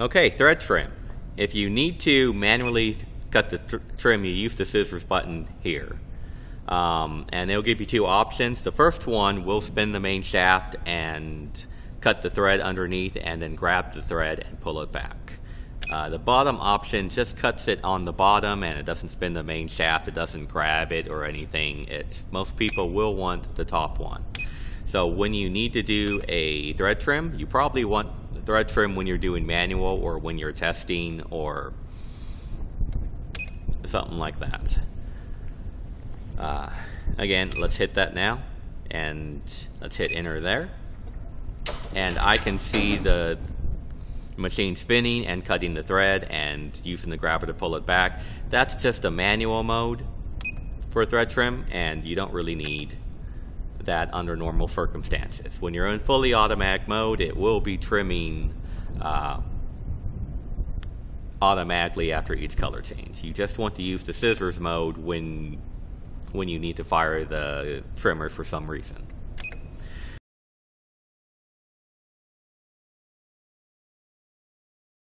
Okay, thread trim. If you need to manually cut the tr trim, you use the scissors button here. Um, and it'll give you two options. The first one will spin the main shaft and cut the thread underneath and then grab the thread and pull it back. Uh, the bottom option just cuts it on the bottom and it doesn't spin the main shaft, it doesn't grab it or anything. It, most people will want the top one. So when you need to do a thread trim, you probably want thread trim when you're doing manual or when you're testing or something like that. Uh, again, let's hit that now and let's hit enter there. And I can see the machine spinning and cutting the thread and using the grabber to pull it back. That's just a manual mode for thread trim and you don't really need that under normal circumstances. When you're in fully automatic mode, it will be trimming uh, automatically after each color change. You just want to use the scissors mode when when you need to fire the trimmer for some reason.